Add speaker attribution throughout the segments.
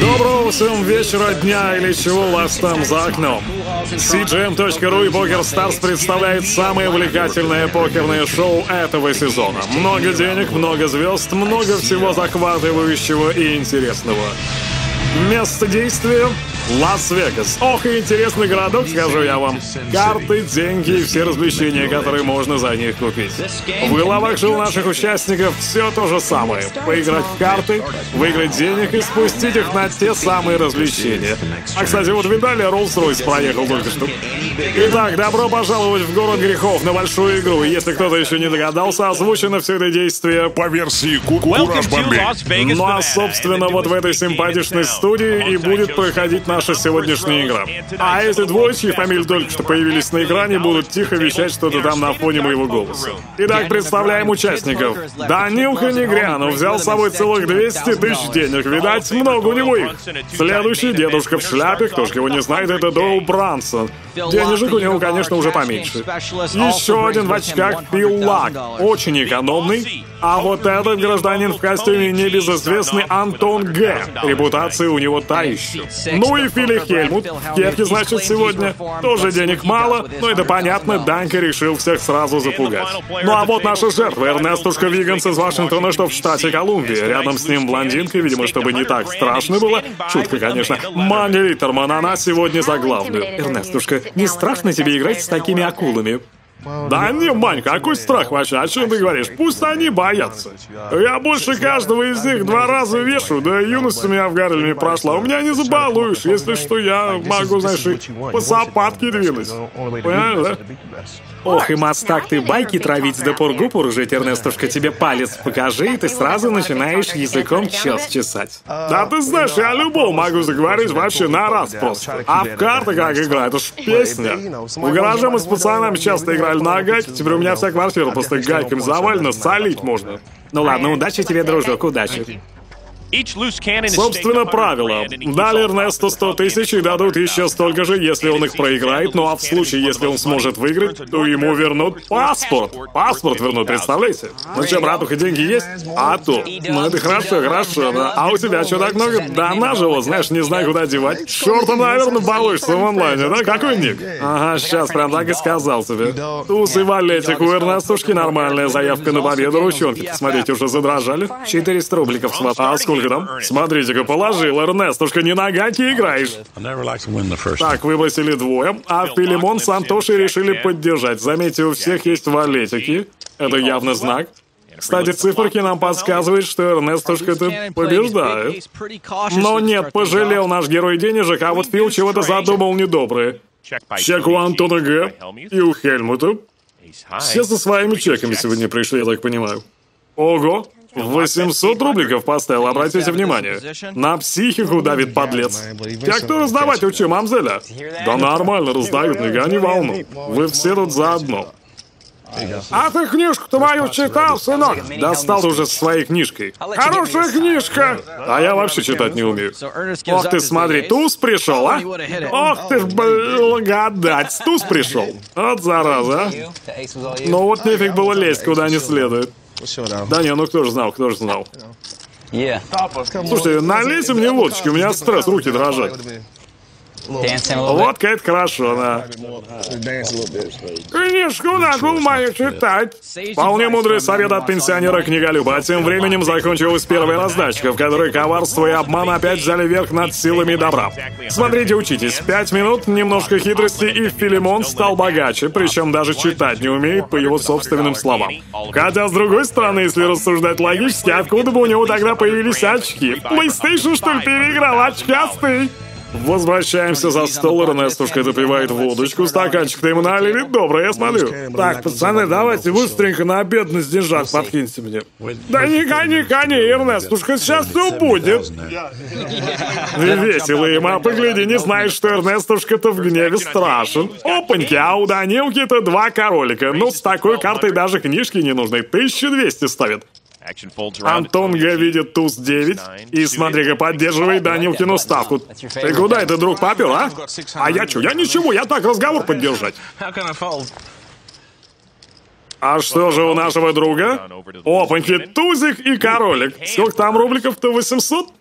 Speaker 1: Доброго всем вечера, дня или чего у вас там за окном. CGM.ru и PokerStars представляет самое увлекательное покерное шоу этого сезона. Много денег, много звезд, много всего захватывающего и интересного. Место действия Лас-Вегас. Ох, и интересный городок, скажу я вам. Карты, деньги и все развлечения, которые можно за них купить. В головах у наших участников все то же самое. Поиграть в карты, выиграть денег и спустить их на те самые развлечения. А, кстати, вот видали, Роллс-Ройс проехал только что. Итак, добро пожаловать в город грехов на большую игру. И Если кто-то еще не догадался, озвучено все это действие
Speaker 2: по версии Ку- Кураж Бомбей.
Speaker 1: ну а, собственно, вот в этой симпатичной студии и будет проходить наша сегодняшняя игра. А эти двое, чьи фамилии только что появились на экране, будут тихо вещать что-то там на фоне моего голоса. Итак, представляем участников. Данилка Негрянов взял с собой целых 200 тысяч денег. Видать, много у него их. Следующий дедушка в шляпе, кто ж его не знает, это Доу Брансон. Денежек у него, конечно, уже поменьше. Еще один в очках Фил Лак. Очень экономный. А вот этот гражданин в костюме небезызвестный Антон Г. Репутация у него та еще. Ну и Фили Хельмут. В кепке, значит, сегодня. Тоже денег мало, но это понятно, Данька решил всех сразу запугать. Ну а вот наша жертва, Эрнестушка Виганс из Вашингтона, что в штате Колумбия. Рядом с ним блондинка, видимо, чтобы не так страшно было. Шутка, конечно. Манни Риттерман, она сегодня за главную. Эрнестушка, не страшно тебе играть с такими акулами? Да не, Мань, какой страх вообще? О чем ты говоришь? Пусть они боятся. Я больше каждого из них два раза вешу, да юность у меня в Гарлеме прошла. У меня не забалуешь, если что, я могу, знаешь, по сапатке двинуть. Понимаешь, да? Ох, и мастак ты байки травить да пургу поружить, Эрнестушка, тебе палец покажи, и ты сразу начинаешь языком час чесать. Да ты знаешь, я любого могу заговорить вообще на раз просто. А в карты как игра, это ж песня. В гараже мы с пацанами часто играли на гайке, теперь у меня вся квартира просто гайками завалена, солить можно. Ну ладно, удачи тебе, дружок, удачи. Собственно, правило. Дали Эрнесту 100 тысяч и дадут еще столько же, если он их проиграет. Ну а в случае, если он сможет выиграть, то ему вернут паспорт. Паспорт вернут, представляете? Ну что, братуха, деньги есть? А то. Ну это хорошо, хорошо, да. А у тебя что так много? Да вот, знаешь, не знаю, куда девать. Черта, наверное, балуешься в онлайне, да? Какой ник? Ага, сейчас прям так и сказал тебе. Туз и валетик у Эрнестушки нормальная заявка на победу. Ручонки, смотрите, уже задрожали. 400 рубликов, смотри. А сколько там? Смотрите-ка, положил, Эрнестушка, не на гаки играешь. Так, выбросили двое, а Филимон с Антошей решили поддержать. Заметьте, у всех есть валетики. Это явно знак. Кстати, циферки нам подсказывают, что Эрнестушка-то побеждает. Но нет, пожалел наш герой денежек, а вот Фил чего-то задумал недоброе. Чек у Антона Г. и у Хельмута. Все со своими чеками сегодня пришли, я так понимаю. Ого, 800 рубликов поставил, обратите внимание. На психику давит подлец. Тебя кто раздавать учу, мамзеля? Да нормально раздают, не гони волну. Вы все тут заодно. А ты книжку-то мою читал, сынок? Достал уже со своей книжкой. Хорошая книжка! А я вообще читать не умею. Ох ты, смотри, туз пришел, а? Ох ты ж, благодать, туз пришел. Вот зараза, а. Ну вот нефиг было лезть куда не следует. Да не, ну кто же знал, кто же знал. Слушай, налейте мне водочки, у меня стресс, руки дрожат. Водка это хорошо, да. Книжку надо мою читать. Вполне мудрый совет от пенсионера книголюба. А тем временем закончилась первая раздачка, в которой коварство и обман опять взяли верх над силами добра. Смотрите, учитесь. Пять минут, немножко хитрости, и Филимон стал богаче, причем даже читать не умеет по его собственным словам. Хотя, с другой стороны, если рассуждать логически, откуда бы у него тогда появились очки? PlayStation, что ли, переиграл очкастый? Возвращаемся за стол, Эрнестушка допивает водочку, стаканчик-то ему налили, добрый, я смотрю. Так, пацаны, давайте быстренько на обедность деньжат подкиньте мне. Да не гони, гони, Эрнестушка, сейчас все будет. Весело им, а погляди, не знаешь, что Эрнестушка-то в гневе страшен. Опаньки, а у Данилки-то два королика. Ну, с такой картой даже книжки не нужны, 1200 ставит. Антон Г. видит туз 9 и, смотри-ка, поддерживает Данилкину ставку. Ты куда это, друг, попил, а? А я чё? Я ничего, я так разговор поддержать. А что же у нашего друга? Опаньки, тузик и королик. Сколько там рубликов-то? 800?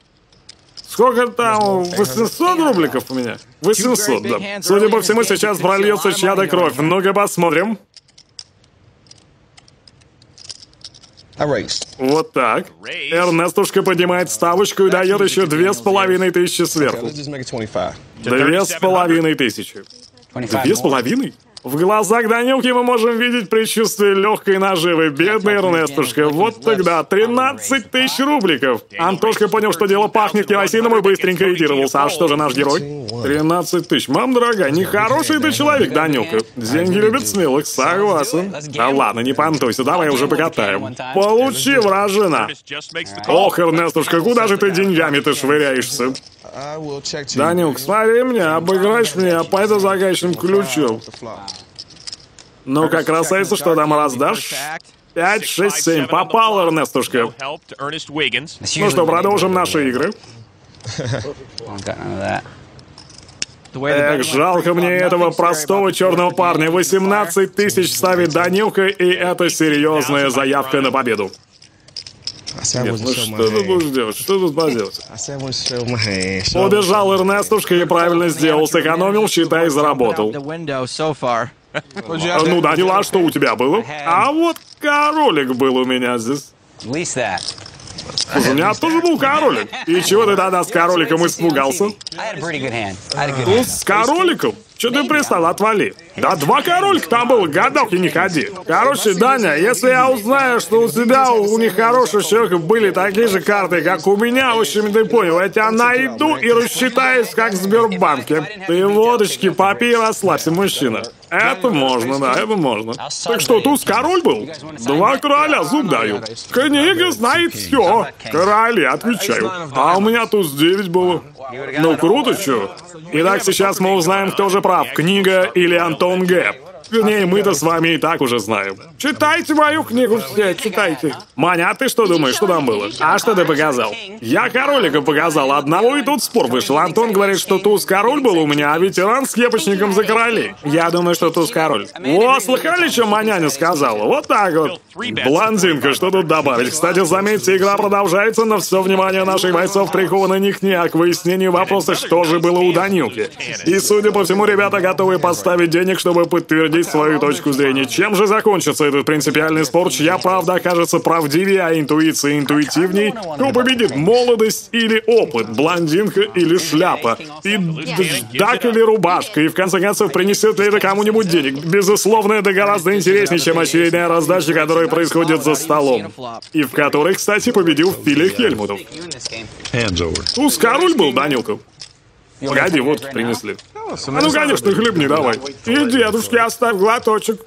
Speaker 1: Сколько там? 800 рубликов у меня? 800, да. Судя по всему, сейчас прольется чья-то кровь. Ну-ка посмотрим. Вот так. Эрнестушка поднимает ставочку и дает еще две с половиной тысячи сверху. Две с половиной тысячи. Две с половиной? В глазах Данилки мы можем видеть предчувствие легкой наживы. Бедный Эрнестушка. Вот тогда 13 тысяч рубликов. Антошка понял, что дело пахнет керосином и быстренько ретировался. А что же наш герой? 13 тысяч. Мам, дорогая, нехороший ты человек, Данилка. Деньги любят смелых, согласен. Да ладно, не понтуйся, давай уже покатаем. Получи, вражина. Ох, Эрнестушка, куда же ты деньгами ты швыряешься? Данюк, смотри мне, обыграешь меня по это загадочным ключом. Ну, как красавица, что там раздашь? Пять, шесть, семь. Попал, Эрнестушка. Ну что, продолжим наши игры? Эх, жалко мне этого простого черного парня. 18 тысяч ставит Данилка, и это серьезная заявка на победу. Нет, ну что ты будешь делать? Что тут поделать? Убежал Эрнестушка и правильно сделал. Сэкономил, считай, заработал. Ну да, дела, что у тебя было? А вот королик был у меня здесь. У меня тоже был королик. И чего ты тогда с короликом испугался? Ну, с короликом? Че ты пристал, отвали. Да два королька там было, гадалки не ходи. Короче, Даня, если я узнаю, что у тебя, у нехорошего человека были такие же карты, как у меня, в общем, ты понял, я тебя найду и рассчитаюсь, как в Сбербанке. Ты водочки попей и расслабься, мужчина. Это можно, да, это можно. Так что, туз король был? Два короля, зуб даю. Книга знает все. Короли, отвечаю. А у меня туз девять было. Ну, круто, чё? Итак, сейчас мы узнаем, кто же прав, книга или Антон Гэп. Вернее, мы-то с вами и так уже знаем. Читайте мою книгу все, читайте. Маня, а ты что думаешь, что там было? А что ты показал? Я королика показал одного, и тут спор вышел. Антон говорит, что туз король был у меня, а ветеран с кепочником за королей. Я думаю, что туз король. О, слыхали, что Маняня сказала? Вот так вот. Блондинка, что тут добавить? Кстати, заметьте, игра продолжается, но все внимание наших бойцов приковано не к ней, а к выяснению вопроса, что же было у Данюки. И, судя по всему, ребята готовы поставить денег, чтобы подтвердить изложить свою точку зрения. Чем же закончится этот принципиальный спор, чья правда окажется правдивее, а интуиция интуитивней? Кто победит, молодость или опыт, блондинка или шляпа? И дак или рубашка? И в конце концов, принесет ли это кому-нибудь денег? Безусловно, это гораздо интереснее, чем очередная раздача, которая происходит за столом. И в которой, кстати, победил Филя Хельмутов. Туз король был, Данилка. Погоди, водки принесли. А ну, конечно, хлебни давай. И дедушке оставь глоточек.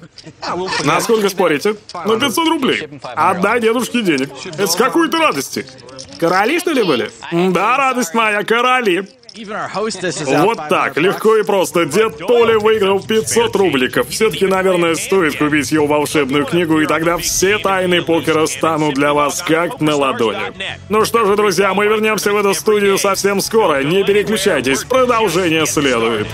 Speaker 1: На сколько спорите? На 500 рублей. Отдай дедушке денег. Это с какой-то радости. Короли, что ли, были? Да, радость моя, короли. Вот так, легко и просто. Дед Толя выиграл 500 рубликов. Все-таки, наверное, стоит купить его волшебную книгу, и тогда все тайны покера станут для вас как на ладони. Ну что же, друзья, мы вернемся в эту студию совсем скоро. Не переключайтесь, продолжение следует.